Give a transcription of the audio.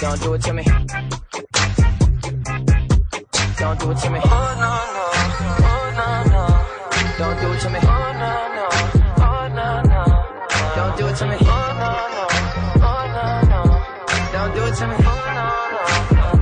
Don't do it to me. Don't do it to me. Oh no no, oh no no. Don't do it to me. Oh no no, oh no no. Don't do it to me. Oh no no, oh no no. Don't do it to me. Oh no no.